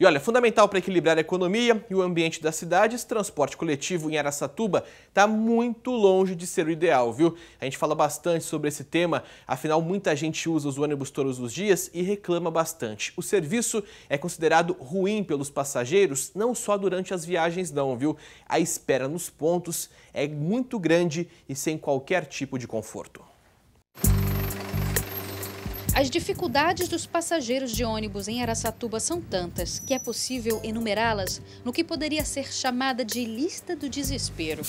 E olha, fundamental para equilibrar a economia e o ambiente das cidades, transporte coletivo em Araçatuba está muito longe de ser o ideal, viu? A gente fala bastante sobre esse tema, afinal muita gente usa os ônibus todos os dias e reclama bastante. O serviço é considerado ruim pelos passageiros, não só durante as viagens não, viu? A espera nos pontos é muito grande e sem qualquer tipo de conforto. As dificuldades dos passageiros de ônibus em Araçatuba são tantas que é possível enumerá-las no que poderia ser chamada de lista do desespero.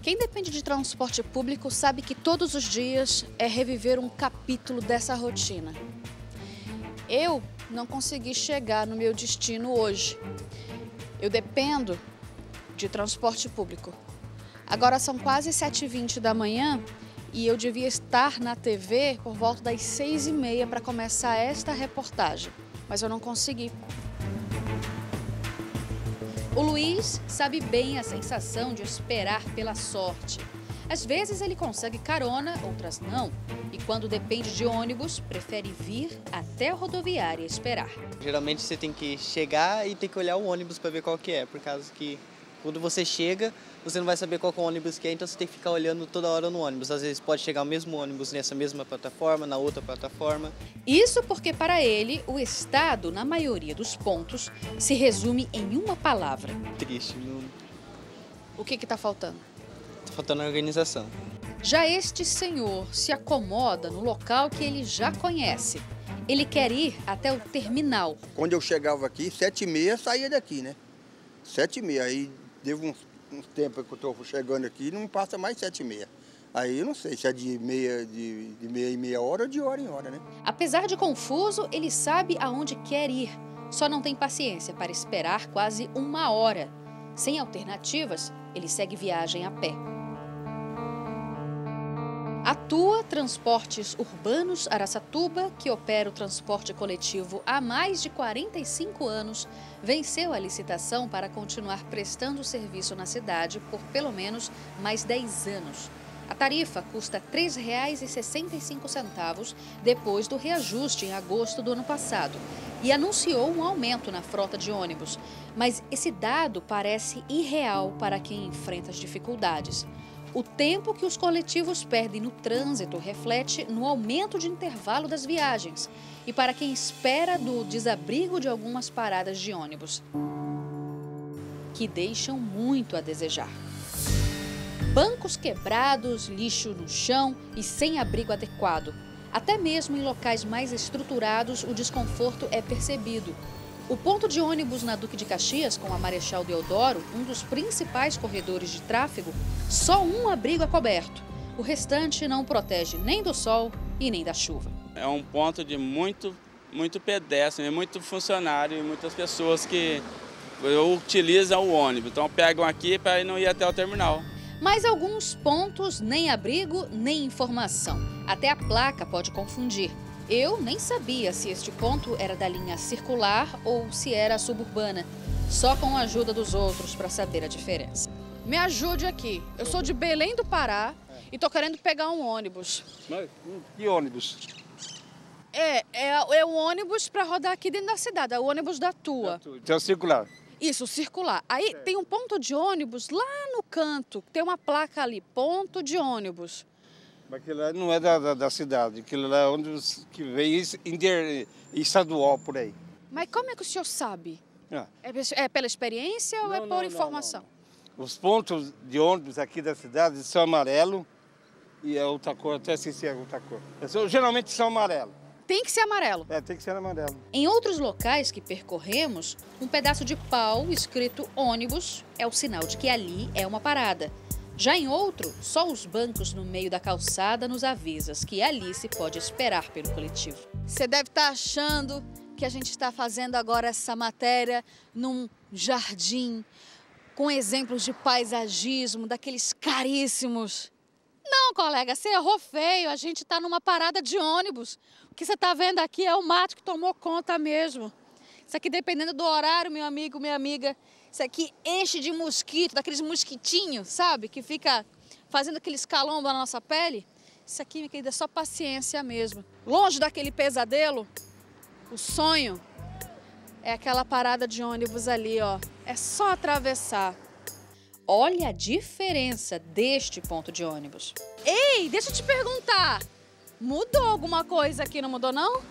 Quem depende de transporte público sabe que todos os dias é reviver um capítulo dessa rotina. Eu não consegui chegar no meu destino hoje. Eu dependo de transporte público. Agora são quase 7h20 da manhã e eu devia estar na TV por volta das seis e meia para começar esta reportagem, mas eu não consegui. O Luiz sabe bem a sensação de esperar pela sorte. Às vezes ele consegue carona, outras não. E quando depende de ônibus, prefere vir até a rodoviária esperar. Geralmente você tem que chegar e tem que olhar o ônibus para ver qual que é, por causa que quando você chega, você não vai saber qual é o ônibus que é, então você tem que ficar olhando toda hora no ônibus. Às vezes pode chegar o mesmo ônibus nessa mesma plataforma, na outra plataforma. Isso porque, para ele, o Estado, na maioria dos pontos, se resume em uma palavra. Triste. Não... O que está faltando? Está faltando organização. Já este senhor se acomoda no local que ele já conhece. Ele quer ir até o terminal. Quando eu chegava aqui, sete e meia, saía daqui, né? Sete e meia. Aí Devo uns, uns tempos que eu estou chegando aqui, não passa mais sete e meia. Aí eu não sei se é de meia, de, de meia em meia hora ou de hora em hora, né? Apesar de confuso, ele sabe aonde quer ir. Só não tem paciência para esperar quase uma hora. Sem alternativas, ele segue viagem a pé. Atua Transportes Urbanos Araçatuba, que opera o transporte coletivo há mais de 45 anos, venceu a licitação para continuar prestando serviço na cidade por pelo menos mais 10 anos. A tarifa custa R$ 3,65 depois do reajuste em agosto do ano passado e anunciou um aumento na frota de ônibus. Mas esse dado parece irreal para quem enfrenta as dificuldades. O tempo que os coletivos perdem no trânsito reflete no aumento de intervalo das viagens e para quem espera do desabrigo de algumas paradas de ônibus, que deixam muito a desejar. Bancos quebrados, lixo no chão e sem abrigo adequado. Até mesmo em locais mais estruturados, o desconforto é percebido. O ponto de ônibus na Duque de Caxias, com a Marechal Deodoro, um dos principais corredores de tráfego, só um abrigo é coberto. O restante não protege nem do sol e nem da chuva. É um ponto de muito, muito pedestre, né? muito funcionário e muitas pessoas que utilizam o ônibus. Então pegam aqui para não ir até o terminal. Mas alguns pontos nem abrigo nem informação. Até a placa pode confundir. Eu nem sabia se este ponto era da linha circular ou se era suburbana. Só com a ajuda dos outros para saber a diferença. Me ajude aqui. Eu sou de Belém do Pará e tô querendo pegar um ônibus. Mas que ônibus? É, é, é o ônibus para rodar aqui dentro da cidade, é o ônibus da tua. Então circular. Isso, circular. Aí tem um ponto de ônibus lá no canto, tem uma placa ali, ponto de ônibus. Mas aquilo lá não é da, da, da cidade, aquilo lá é ônibus que veio inter, estadual por aí. Mas como é que o senhor sabe? Ah. É, é pela experiência ou Não, é por não, informação? não, Os pontos de ônibus aqui da cidade são amarelo e é outra cor, até sei se é outra cor. São- Geralmente são amarelo. Tem que ser amarelo. É, tem que ser amarelo. Em outros locais que percorremos, um pedaço de pau escrito ônibus é o sinal de que ali é uma parada. Já em outro, só os bancos no meio da calçada nos avisam que ali se pode esperar pelo coletivo. Você deve estar achando que a gente está fazendo agora essa matéria num jardim, com exemplos de paisagismo, daqueles caríssimos. Não, colega, você errou feio. A gente está numa parada de ônibus. O que você está vendo aqui é o mato que tomou conta mesmo. Isso aqui, dependendo do horário, meu amigo, minha amiga, isso aqui enche de mosquito, daqueles mosquitinhos, sabe? Que fica fazendo aqueles calombos na nossa pele. Isso aqui, minha querida, é só paciência mesmo. Longe daquele pesadelo, o sonho É aquela parada de ônibus ali, ó. É só atravessar. Olha a diferença deste ponto de ônibus. Ei, deixa eu te perguntar. Mudou alguma coisa aqui, não mudou não?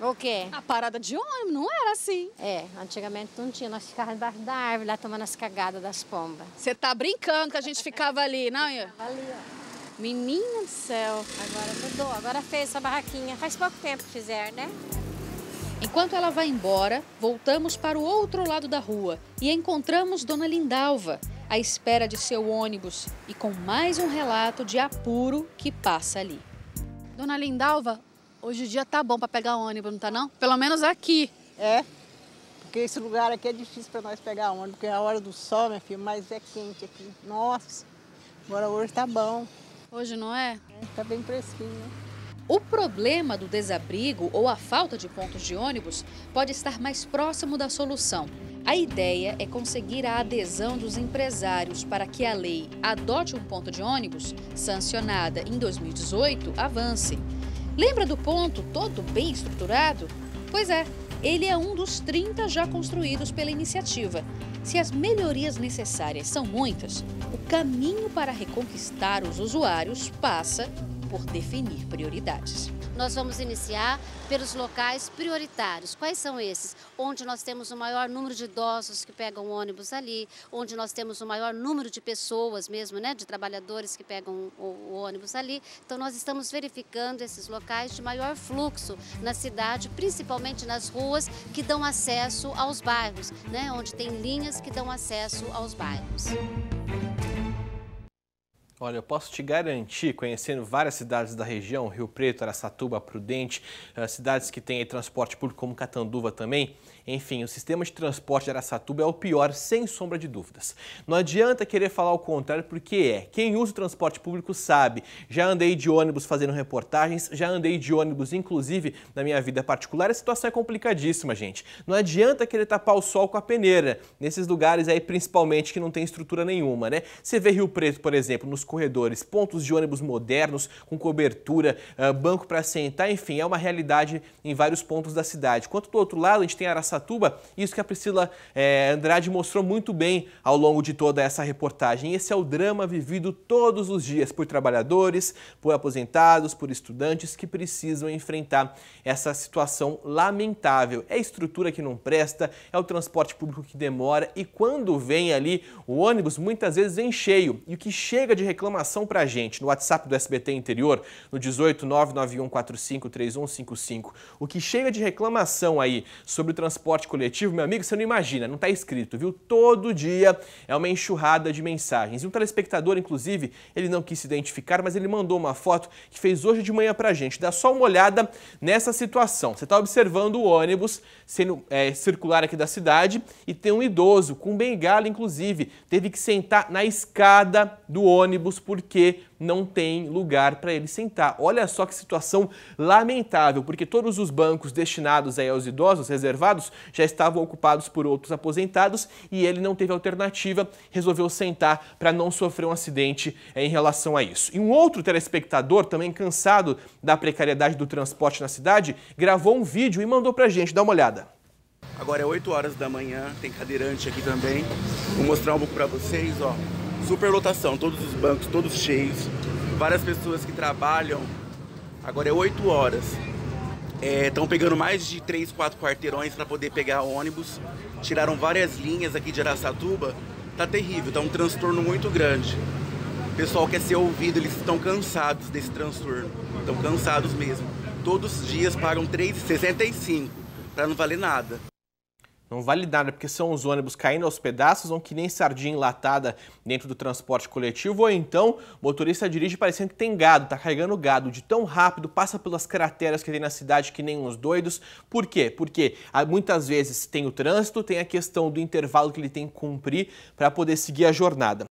O quê? A parada de ônibus não era assim. É, antigamente não tinha, nós ficávamos embaixo da árvore lá tomando as cagadas das pombas. Você tá brincando que a gente ficava ali, não, Ian? Ali, ó. Menina do céu. Agora mudou, agora fez essa barraquinha. Faz pouco tempo que fizeram, né? Enquanto ela vai embora, voltamos para o outro lado da rua e encontramos Dona Lindalva, à espera de seu ônibus e com mais um relato de apuro que passa ali. Dona Lindalva, hoje o dia tá bom para pegar ônibus, não tá não? Pelo menos aqui. É, porque esse lugar aqui é difícil para nós pegar ônibus, porque é a hora do sol, minha filha, mas é quente aqui. Nossa, agora hoje tá bom. Hoje não é? É, tá bem fresquinho, né? O problema do desabrigo ou a falta de pontos de ônibus pode estar mais próximo da solução. A ideia é conseguir a adesão dos empresários para que a lei adote um ponto de ônibus, sancionada em 2018, avance. Lembra do ponto todo bem estruturado? Pois é, ele é um dos 30 já construídos pela iniciativa. Se as melhorias necessárias são muitas, o caminho para reconquistar os usuários passa por definir prioridades. Nós vamos iniciar pelos locais prioritários. Quais são esses? Onde nós temos o maior número de idosos que pegam ônibus ali, onde nós temos o maior número de pessoas mesmo, né, de trabalhadores que pegam o, ônibus ali. Então nós estamos verificando esses locais de maior fluxo na cidade, principalmente nas ruas que dão acesso aos bairros, né, onde tem linhas que dão acesso aos bairros. Olha, eu posso te garantir, conhecendo várias cidades da região, Rio Preto, Araçatuba, Prudente, eh, cidades que têm transporte público como Catanduva também, enfim, o sistema de transporte de Araçatuba é o pior, sem sombra de dúvidas. Não adianta querer falar o contrário, porque é. Quem usa o transporte público sabe. Já andei de ônibus fazendo reportagens, já andei de ônibus, inclusive, na minha vida particular. A situação é complicadíssima, gente. Não adianta querer tapar o sol com a peneira, nesses lugares aí, principalmente, que não tem estrutura nenhuma, né? Você vê Rio Preto, por exemplo, nos corredores, pontos de ônibus modernos, com cobertura, ah, banco para sentar, enfim, é uma realidade em vários pontos da cidade. Quanto do outro lado, a gente tem Araçatuba, isso que a Priscila é, Andrade mostrou muito bem ao longo de toda essa reportagem. Esse é o drama vivido todos os dias por trabalhadores, por aposentados, por estudantes que precisam enfrentar essa situação lamentável. É a estrutura que não presta, é o transporte público que demora e quando vem ali o ônibus, muitas vezes vem cheio. E o que chega de reclamação para a gente no WhatsApp do SBT Interior, no 18 991453155, o que chega de reclamação aí sobre o transporte coletivo, meu amigo, você não imagina, não está escrito, viu? Todo dia é uma enxurrada de mensagens. E um telespectador, inclusive, ele não quis se identificar, mas ele mandou uma foto que fez hoje de manhã pra gente. Dá só uma olhada nessa situação. Você está observando o ônibus sendo é, circular aqui da cidade e tem um idoso com bengala, inclusive, teve que sentar na escada do ônibus porque não tem lugar para ele sentar. Olha só que situação lamentável, porque todos os bancos destinados aí aos idosos, reservados, já estavam ocupados por outros aposentados e ele não teve alternativa, resolveu sentar para não sofrer um acidente em relação a isso. E um outro telespectador, também cansado da precariedade do transporte na cidade, gravou um vídeo e mandou para a gente. Dá uma olhada. Agora é 8 horas da manhã, tem cadeirante aqui também. Vou mostrar um pouco para vocês, ó superlotação, todos os bancos todos cheios, várias pessoas que trabalham. Agora é 8 horas. Estão é, pegando mais de 3, 4 quarteirões para poder pegar ônibus. Tiraram várias linhas aqui de Araçatuba. Tá terrível, tá um transtorno muito grande. O pessoal quer ser ouvido, eles estão cansados desse transtorno. Estão cansados mesmo. Todos os dias pagam 3,65 para não valer nada. Não vale nada, porque são os ônibus caindo aos pedaços, ou que nem sardinha enlatada dentro do transporte coletivo, ou então o motorista dirige parecendo que tem gado, tá carregando gado de tão rápido, passa pelas crateras que tem na cidade que nem uns doidos. Por quê? Porque ah, muitas vezes tem o trânsito, tem a questão do intervalo que ele tem que cumprir para poder seguir a jornada.